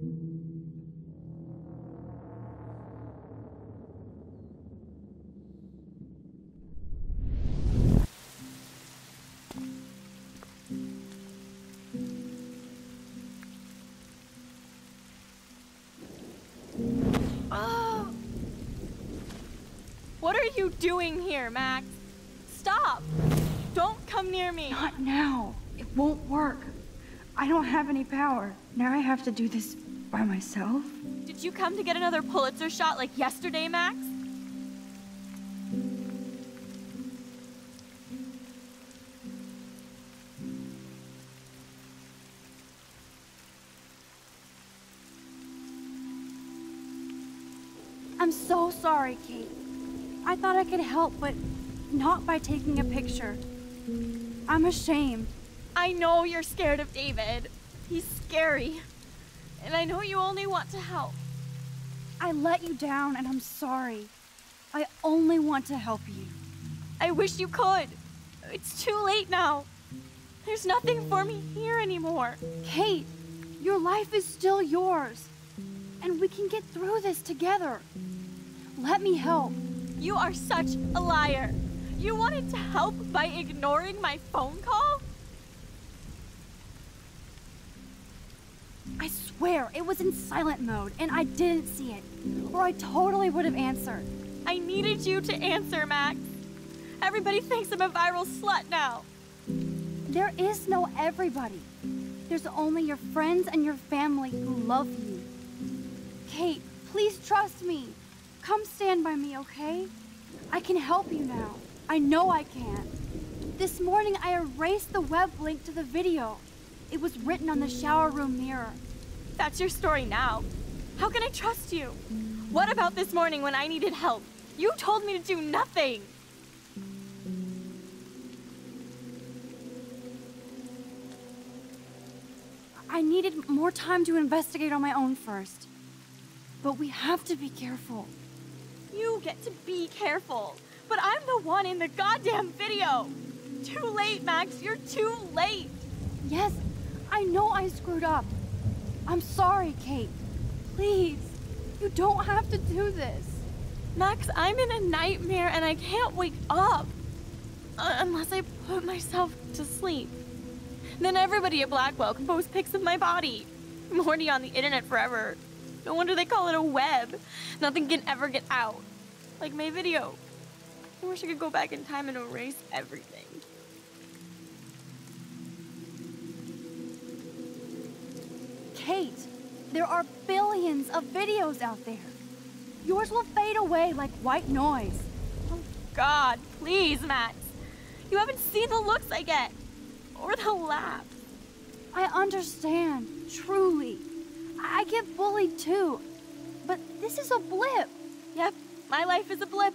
Oh! What are you doing here, Max? Stop! Don't come near me! Not now. It won't work. I don't have any power. Now I have to do this by myself. Did you come to get another Pulitzer shot like yesterday, Max? I'm so sorry, Kate. I thought I could help, but not by taking a picture. I'm ashamed. I know you're scared of David. He's scary. And I know you only want to help. I let you down, and I'm sorry. I only want to help you. I wish you could. It's too late now. There's nothing for me here anymore. Kate, your life is still yours. And we can get through this together. Let me help. You are such a liar. You wanted to help by ignoring my phone call? I swear, it was in silent mode, and I didn't see it. Or I totally would have answered. I needed you to answer, Max. Everybody thinks I'm a viral slut now. There is no everybody. There's only your friends and your family who love you. Kate, please trust me. Come stand by me, okay? I can help you now. I know I can. This morning I erased the web link to the video. It was written on the shower room mirror. That's your story now. How can I trust you? What about this morning when I needed help? You told me to do nothing. I needed more time to investigate on my own first. But we have to be careful. You get to be careful. But I'm the one in the goddamn video. Too late, Max. You're too late. Yes, I know I screwed up. I'm sorry, Kate. Please, you don't have to do this. Max, I'm in a nightmare and I can't wake up. Uh, unless I put myself to sleep. Then everybody at Blackwell can post pics of my body. I'm already on the internet forever. No wonder they call it a web. Nothing can ever get out. Like my video. I wish I could go back in time and erase everything. Kate, there are billions of videos out there. Yours will fade away like white noise. Oh, God, please, Max. You haven't seen the looks I get. Or the laughs. I understand, truly. I get bullied too. But this is a blip. Yep, my life is a blip.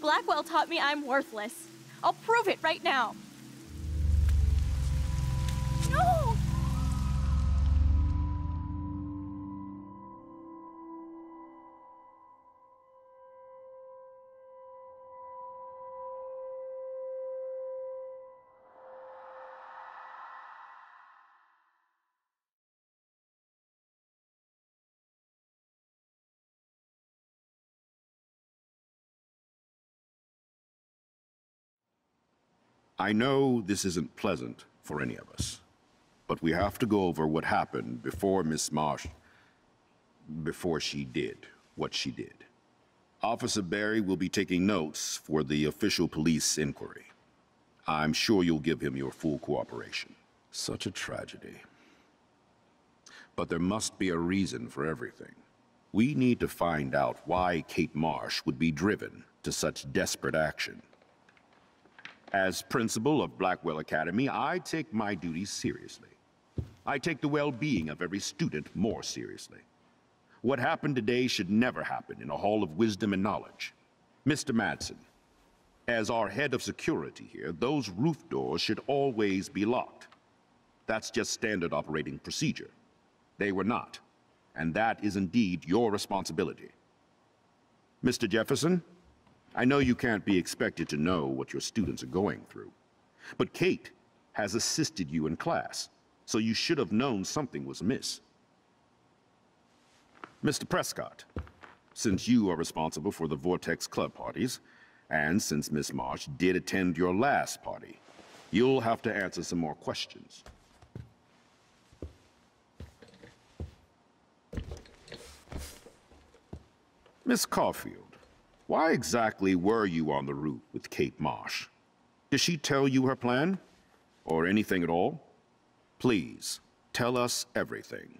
Blackwell taught me I'm worthless. I'll prove it right now. I know this isn't pleasant for any of us, but we have to go over what happened before Miss Marsh, before she did what she did. Officer Berry will be taking notes for the official police inquiry. I'm sure you'll give him your full cooperation. Such a tragedy. But there must be a reason for everything. We need to find out why Kate Marsh would be driven to such desperate action. As principal of Blackwell Academy, I take my duties seriously. I take the well-being of every student more seriously. What happened today should never happen in a hall of wisdom and knowledge. Mr. Madsen, as our head of security here, those roof doors should always be locked. That's just standard operating procedure. They were not, and that is indeed your responsibility. Mr. Jefferson, I know you can't be expected to know what your students are going through. But Kate has assisted you in class, so you should have known something was amiss. Mr. Prescott, since you are responsible for the Vortex Club parties, and since Miss Marsh did attend your last party, you'll have to answer some more questions. Miss Caulfield, why exactly were you on the roof with Kate Marsh? Did she tell you her plan? Or anything at all? Please, tell us everything.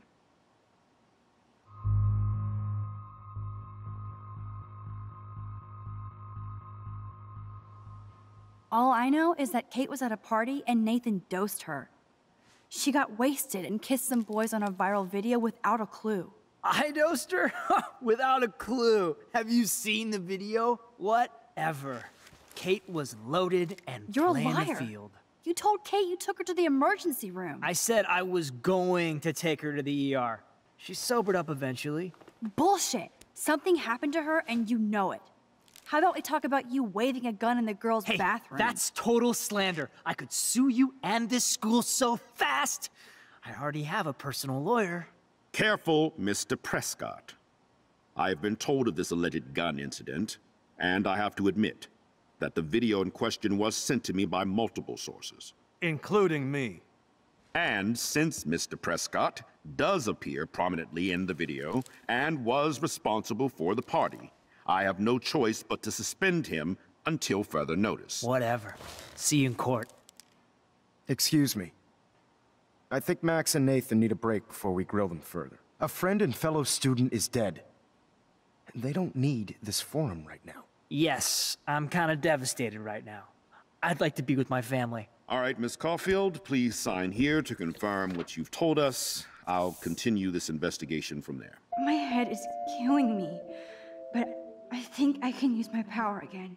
All I know is that Kate was at a party and Nathan dosed her. She got wasted and kissed some boys on a viral video without a clue. I dosed her? Without a clue. Have you seen the video? Whatever. Kate was loaded and You're a playing liar. the field. You told Kate you took her to the emergency room. I said I was going to take her to the ER. She sobered up eventually. Bullshit. Something happened to her and you know it. How about we talk about you waving a gun in the girls' Hey, bathroom? that's total slander. I could sue you and this school so fast. I already have a personal lawyer. Careful, Mr. Prescott. I have been told of this alleged gun incident, and I have to admit that the video in question was sent to me by multiple sources. Including me. And since Mr. Prescott does appear prominently in the video and was responsible for the party, I have no choice but to suspend him until further notice. Whatever. See you in court. Excuse me. I think Max and Nathan need a break before we grill them further. A friend and fellow student is dead. They don't need this forum right now. Yes, I'm kind of devastated right now. I'd like to be with my family. All right, Miss Caulfield, please sign here to confirm what you've told us. I'll continue this investigation from there. My head is killing me, but I think I can use my power again.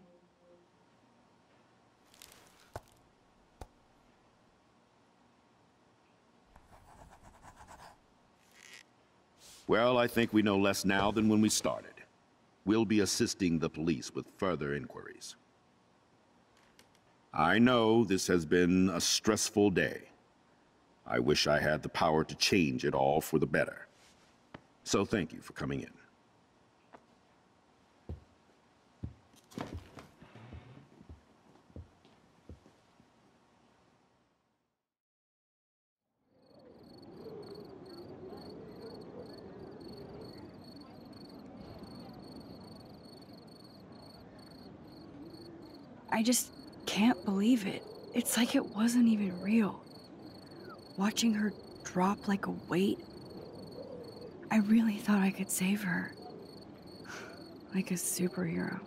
Well, I think we know less now than when we started. We'll be assisting the police with further inquiries. I know this has been a stressful day. I wish I had the power to change it all for the better. So thank you for coming in. I just can't believe it. It's like it wasn't even real. Watching her drop like a weight, I really thought I could save her. Like a superhero.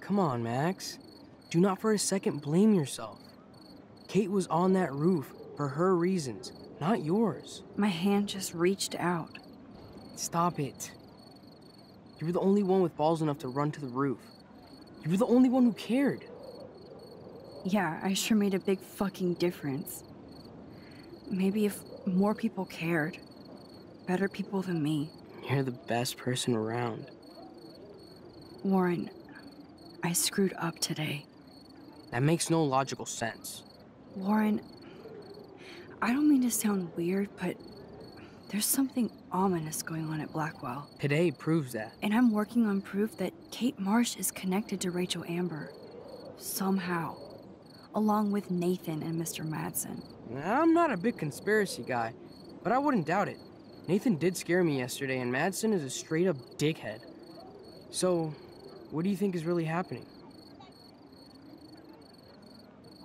Come on, Max. Do not for a second blame yourself. Kate was on that roof for her reasons, not yours. My hand just reached out. Stop it. You were the only one with balls enough to run to the roof. You were the only one who cared. Yeah, I sure made a big fucking difference. Maybe if more people cared, better people than me. You're the best person around. Warren, I screwed up today. That makes no logical sense. Warren, I don't mean to sound weird, but there's something ominous going on at Blackwell. Today proves that. And I'm working on proof that Kate Marsh is connected to Rachel Amber. Somehow. Along with Nathan and Mr. Madsen. I'm not a big conspiracy guy, but I wouldn't doubt it. Nathan did scare me yesterday, and Madsen is a straight up dickhead. So, what do you think is really happening?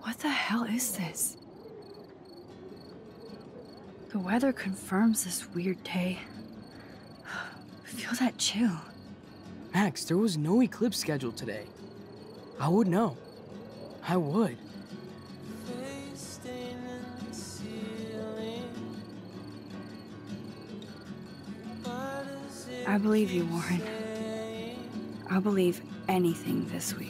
What the hell is this? The weather confirms this weird day. Feel that chill. Max, there was no eclipse scheduled today. I would know. I would. I believe you, Warren. I'll believe anything this week.